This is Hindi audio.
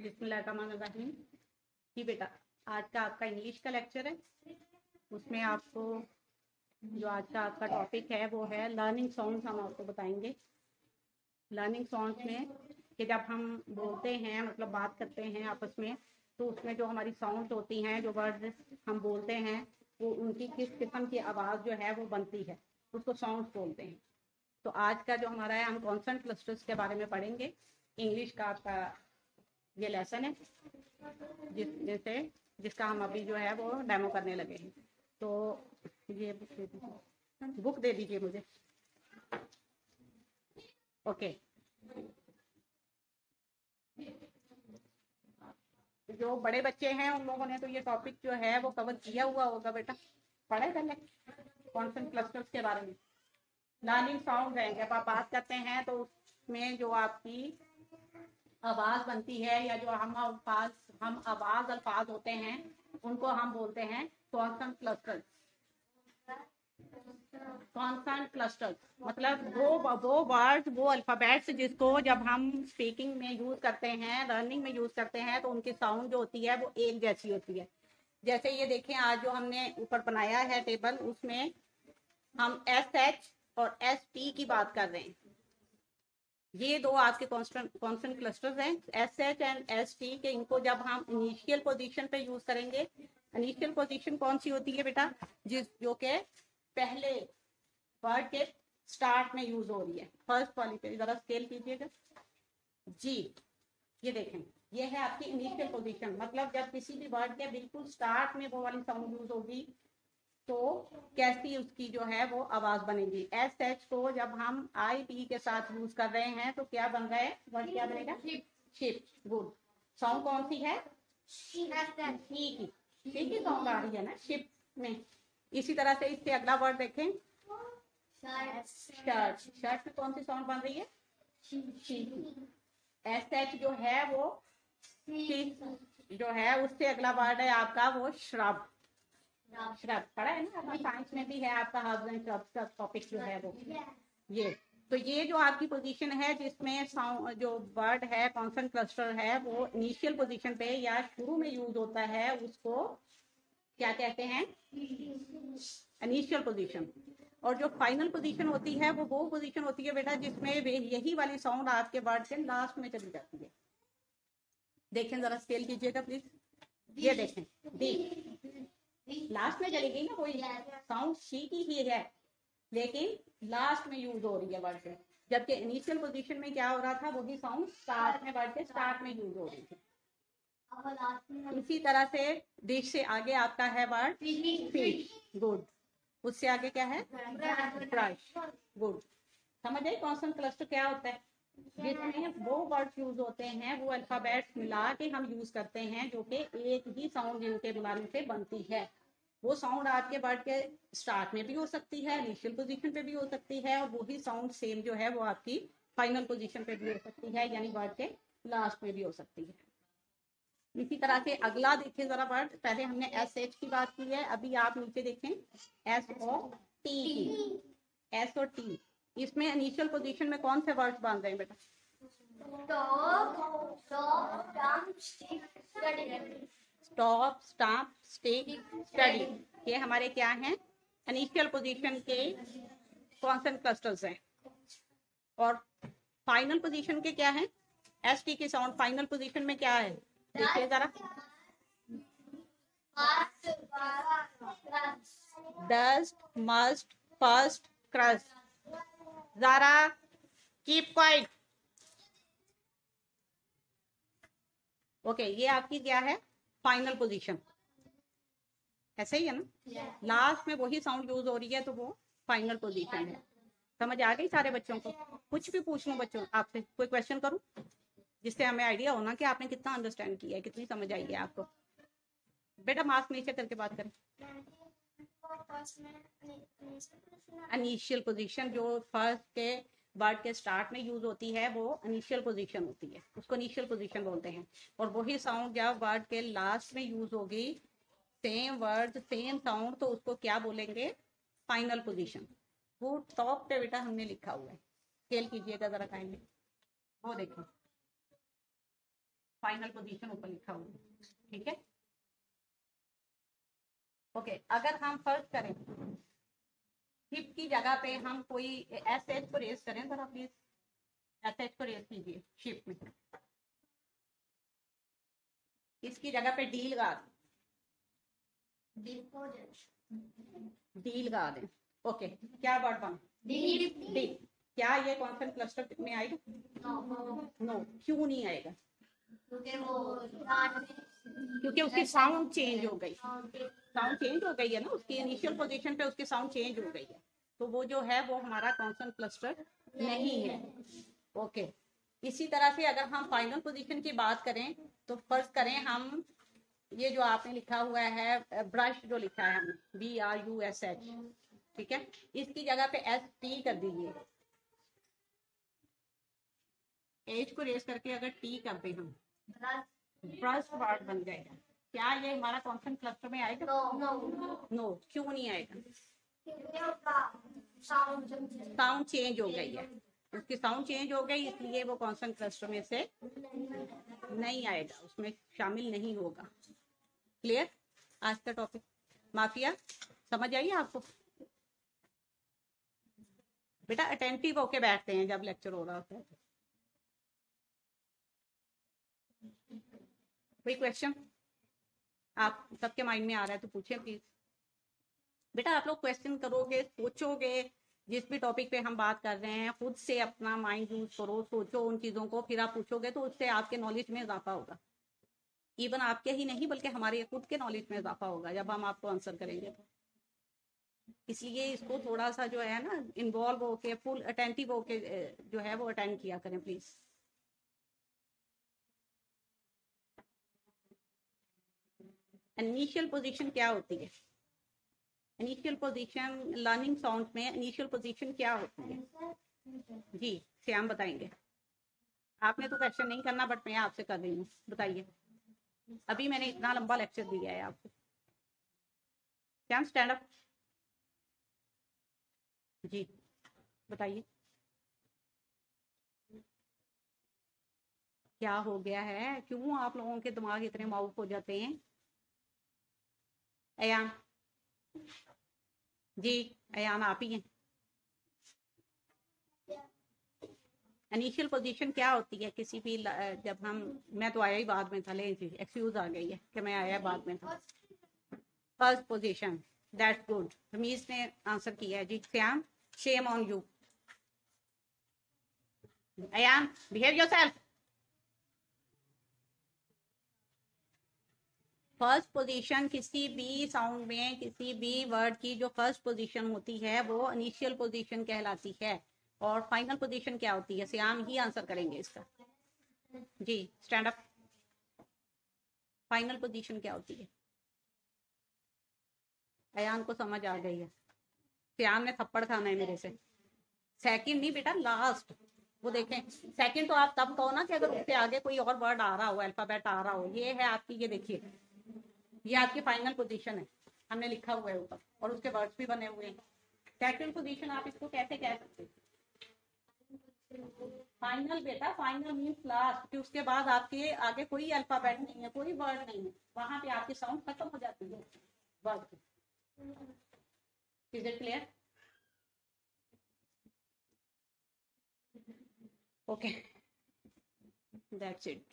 बिस्मिल्लाहिर्रहमानिर्रहीम जी बेटा, आज का आपका इंग्लिश का लेक्चर है। उसमें आपको जो आज का आपका टॉपिक है, वो है लर्निंग सॉन्ग्स हम आपको बताएँगे। लर्निंग सॉन्ग्स में कि जब हम बोलते हैं मतलब बात करते हैं आपस में तो उसमें जो हमारी साउंड्स होती हैं, जो वर्ड हम बोलते हैं, वो उनकी किस किस्म की आवाज़ जो है, वो बनती है। उसको सॉन्ग्स बोलते हैं। तो आज का जो हमारा है, हम कॉन्सेंट क्लस्टर्स के बारे में पढ़ेंगे। इंग्लिश का आपका ये लेसन है, जिस, जैसे, जिसका हम अभी जो है वो डेमो करने लगे हैं। तो ये बुक दे दीजिए बुक दे दीजिए मुझे। ओके जो बड़े बच्चे हैं, उन लोगों ने तो ये टॉपिक जो है वो कवर किया हुआ होगा बेटा। पढ़े पहले? कॉन्सेंट क्लस्टर्स के बारे में? लर्निंग साउंड है। जब आप बात करते हैं तो उसमें जो आपकी आवाज़ बनती है या जो हम अल्फाज हम आवाज़ अल्फाज होते हैं, उनको हम बोलते हैं कॉन्सन क्लस्टर कॉन्सन क्लस्टर मतलब वो वो वर्ड वो अल्फाबेट्स जिसको जब हम स्पीकिंग में यूज़ करते हैं लर्निंग में यूज़ करते हैं तो उनकी साउंड जो होती है वो एक जैसी होती है. जैसे ये देखें, आज जो हमने ऊपर बनाया है टेबल उसमें हम एस एच और एस टी की बात कर रहे हैं. ये दो आपके कॉन्स्टेंट क्लस्टर्स हैं S H and S T के इनको जब हम इनिशियल पोजीशन पे यूज़ करेंगे इनिशियल पोजीशन कौन सी होती है बेटा? जिस, जो के पहले वर्ड के स्टार्ट में यूज़ हो रही है। फ़र्स्ट वाली पे, जरा स्केल कीजिएगा। जी ये देखें। ये है आपकी इनिशियल पोजीशन मतलब जब किसी भी वर्ड के बिल्कुल स्टार्ट में वो वाली साउंड यूज़ होगी तो कैसी उसकी जो है वो आवाज़ बनेगी। एस एच को जब हम आई पी के साथ यूज़ कर रहे हैं तो क्या बन रहा है? वर्ड क्या बनेगा? शिप गुड सॉन्ग कौन सी है? की की सॉन्ग आ रही है ना? शिप में। इसी तरह से इससे अगला वर्ड देखें। शर्ट शर्ट में कौन सी सॉन्ग बन रही है? एस एच जो है वो जो है उससे अगला वर्ड है आपका वो श्रब श्रब पढ़ा है ना? साइंस में भी है आपका हर्ब्स एंड श्रब्स का टॉपिक जो है वो। ये तो ये जो आपकी पोजीशन है जिसमें जो वर्ड है कॉन्सेंट क्लस्टर है वो इनिशियल पोजीशन पे या शुरू में यूज़ होता है उसको क्या कहते हैं? इनिशियल पोजीशन और जो फाइनल पोजीशन होती है वो वो पोजीशन होती है बेटा जिसमें यही वाली साउंड आपके वर्ड के लास्ट में चली जाती है। देखें जरा स्केल कीजिएगा प्लीज़ ये देखें। डी लास्ट में चली गई ना कोई साउंड सी की ही है। लेकिन लास्ट में यूज़ हो रही है वर्ड से। जबकि इनिशियल पोजीशन में क्या हो रहा था, वही साउंड स्टार्ट में वर्ड के स्टार्ट में यूज़ हो रही थी। इसी तरह से डिश से आगे आपका है वर्ड फ़िश गुड उससे आगे क्या है? ब्रश गुड समझ आई कॉन्सन क्लस्टर क्या होता है? जिसमें वो वर्ड यूज़ होते हैं, वो अल्फाबेट्स मिला के हम यूज़ करते हैं, जो कि एक ही साउंड जिनके बुलाने से बनती है। वो साउंड आपके वर्ड के स्टार्ट में भी हो सकती है इनिशियल पोजीशन पे भी हो सकती है और वही साउंड सेम जो है वो आपकी फाइनल पोजीशन पे भी हो सकती है यानी वर्ड के लास्ट में भी हो सकती है इसी तरह से अगला देखिए जरा वर्ड पहले हमने एस एच की बात की है अभी आप नीचे देखें S O T S O T इसमें इनिशियल पोजीशन में कौन से वर्ड बाँध रहे हैं बेटा स्टॉप स्टॉप स्टिक स्टडी। ये हमारे क्या हैं? इनिशियल पोजीशन के कॉन्सेंट क्लस्टर्स हैं। और फाइनल पोजीशन के क्या है? एस टी के साउंड फाइनल पोजीशन में क्या है? देखिए जरा। Dust must first crust Zara, keep quiet okay ये आपकी क्या है? फाइनल पोजीशन ऐसे ही है ना? लास्ट में वही साउंड यूज़ हो रही है तो वो फाइनल पोजीशन है। समझ आ गई सारे बच्चों को? कुछ भी पूछ लू बच्चों आपसे कोई क्वेश्चन करूँ? जिससे हमें आइडिया होना कि आपने कितना अंडरस्टैंड किया है कितनी समझ आई है आपको। बेटा मास्क नीचे करके बात करें। अनिशियल पोजीशन जो फ़र्स्ट के वर्ड के स्टार्ट में यूज़ होती है, वो इनिशियल पोजीशन होती है। उसको अनिशियल पोजीशन बोलते हैं। और वही साउंड जब वर्ड के लास्ट में यूज़ होगी सेम वर्ड सेम साउंड तो उसको क्या बोलेंगे? फाइनल पोजीशन वो टॉप पे बेटा हमने लिखा हुआ है। स्केल कीजिएगा जरा काइंडली वो देखो। फाइनल पोजीशन ऊपर लिखा हुआ है। ठीक है? ओके अगर हम फ़र्स्ट करें। हिप की जगह पे हम कोई एस एच को रेस करें जरा प्लीज़ एस एच को रेस कीजिए शिप में। इसकी जगह पे डी लगा डी लगा दें। ओके क्या वर्ड बन? डी क्या ये कॉन्सेंट क्लस्टर में आएगा? नो क्यों नहीं आएगा? क्योंकि उसकी साउंड चेंज हो गई। साउंड चेंज हो गई है ना? उसकी इनिशियल पोजीशन पे उसकी साउंड चेंज हो गई है। तो वो जो है, वो हमारा कॉन्सेंट क्लस्टर नहीं है। ओके इसी तरह से अगर हम फाइनल पोजीशन की बात करें तो फ़र्ज़ करें हम, ये जो आपने लिखा हुआ है ब्रश जो लिखा है हमने B R U S H ठीक है? इसकी जगह पे एस टी कर दीजिए। एच को रेस करके अगर टी कर दे हम वर्ड बन जाएगा। क्या ये हमारा कॉन्सेंट क्लस्टर में आएगा? नो नो क्यों नहीं आएगा? साउंड चेंज हो गई है। उसकी साउंड चेंज हो गई इसलिए वो कॉन्सेंट क्लस्टर में से नहीं आएगा। उसमें शामिल नहीं होगा। क्लियर आज का टॉपिक माफिया समझ आइए आपको? बेटा अटेंटिव होके बैठते हैं जब लेक्चर हो रहा होता है। कोई क्वेश्चन आप सबके माइंड में आ रहा है तो पूछिए प्लीज़ बेटा, आप लोग क्वेश्चन करोगे, सोचोगे, जिस भी टॉपिक पे हम बात कर रहे हैं, खुद से अपना माइंड यूज़ करो, सोचो उन चीज़ों को, फिर आप पूछोगे तो उससे आपके नॉलेज में इजाफा होगा। इवन आपके ही नहीं, बल्कि हमारे खुद के नॉलेज में इजाफा होगा, जब हम आपको आंसर करेंगे। तो इसलिए इसको थोड़ा सा जो है ना इन्वॉल्व होके फुल अटेंटिव होके जो है वो अटेंड किया करें प्लीज़ इनिशियल पोजीशन क्या होती है? इनिशियल पोजीशन, लर्निंग साउंड में इनिशियल पोजीशन क्या होती है? जी, श्याम बताएँगे। आपने तो क्वेश्चन नहीं करना बट मैं आपसे कर रही हूँ। बताइए। अभी मैंने इतना लंबा लेक्चर दिया है आपको श्याम स्टैंड अप जी, बताइए। क्या हो गया है? क्यों आप लोगों के दिमाग इतने माउफ हो जाते हैं? अयान जी अयान आप ही हैं। इनिशियल पोजीशन क्या होती है? किसी भी जब हम, मैं तो आया ही बाद में था ले एक्सक्यूज आ गई है कि मैं आया बाद में था। First position that's good Ramiz ने आंसर किया है जी। Shyam shame on you Ayan behave yourself first position किसी भी साउंड में, किसी भी वर्ड की जो फ़र्स्ट पोजीशन होती है, वो इनिशियल पोजीशन कहलाती है। और फाइनल पोजीशन क्या होती है? श्याम ही आंसर करेंगे इसका। जी स्टैंड अप फाइनल पोजीशन क्या होती है? अयान को समझ आ गई है। श्याम ने थप्पड़ खाना है मेरे से। सेकंड नहीं बेटा लास्ट वो देखें सेकंड तो आप तब कहो ना कि अगर उसके आगे कोई और वर्ड आ रहा हो अल्फ़ाबेट आ रहा हो, ये है आपकी, ये देखिए। ये आपकी फाइनल पोजीशन है। हमने लिखा हुआ है ऊपर, और उसके वर्ड्स भी बने हुए हैं। सेकंड पोजीशन आप इसको कैसे कह सकते हैं? फाइनल बेटा फाइनल मीन्स लास्ट कि उसके बाद आपके आगे कोई अल्फ़ाबेट नहीं है, कोई वर्ड नहीं है। वहाँ पे आपकी साउंड खत्म हो जाती है। Word is it clear okay that's it